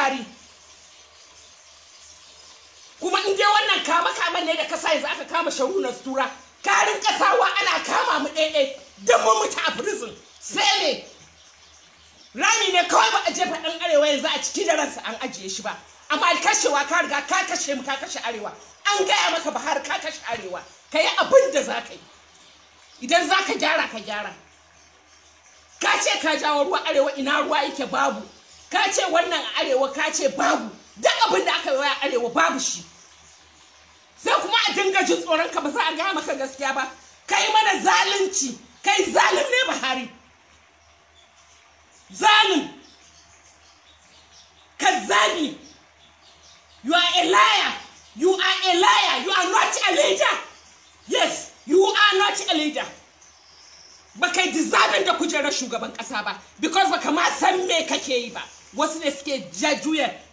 buhari. Kuma in dai wannan kama kama ne da kasa yanzu aka kama sharunan tura karin kasawa ana kama mu ɗaiɗai don mu mutu a prison. Sai ne rami ne kawai ba a jefa ɗan arewa yanzu a cikin da ransa an ajiye shi ba. Amma kashewa ka riga ka kashe mu ka kashe arewa. An gaya maka bahar ka kashe arewa. Ka yi abin da za ka yi. Idan za ka gyara ka gyara. Ka ce ka jawo ruwa arewa ina ruwa yake babu. Ka ce wannan a arewa ka ce babu. Duk abin da aka yi wa arewa babu shi. Sai kuma a dinga jin tsoron ka ba za a gaya maka gaskiya ba. Kai mana zalunci. Kai zalim ne Buhari. Zalim kazzabi you are a liar. You are a liar. You are not a leader. Yes you are not a leader. Ba kai deserving da kujerar shugaban kasa ba. Because baka ma san me kake yi ba. Wasu ne suke juya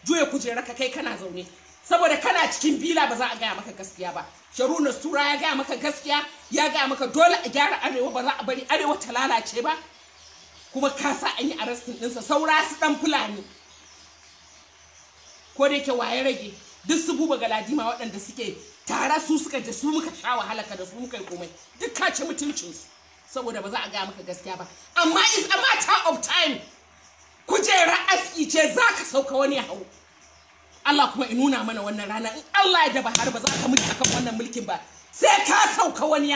juya kujerar ka kai kana zaune. Saboda kana cikin bila ba za a gaya maka gaskiya ba. Sharuna tura ya gaya maka gaskiya ya gaya maka dole a gyara arewa ba za a bari arewa ta lalace ba. Kuma ka sa an yi arrestin ɗinsa saura su ɗan fulani. Ko da yake waye rage? Duk su buba galadima waɗanda suke tare su suka je su muka sha wahala ka da su muka yi komai. Duk ka ci mutuncinsu. Saboda ba za a gaya maka gaskiya ba. Amma is a matter of time. Kujerar aski ce za ka sauka wani hau. Allah kuma in nuna mana wannan rana. In Allah ya daba har ba za ka mutu akan wannan mulkin ba sai ka sauka wani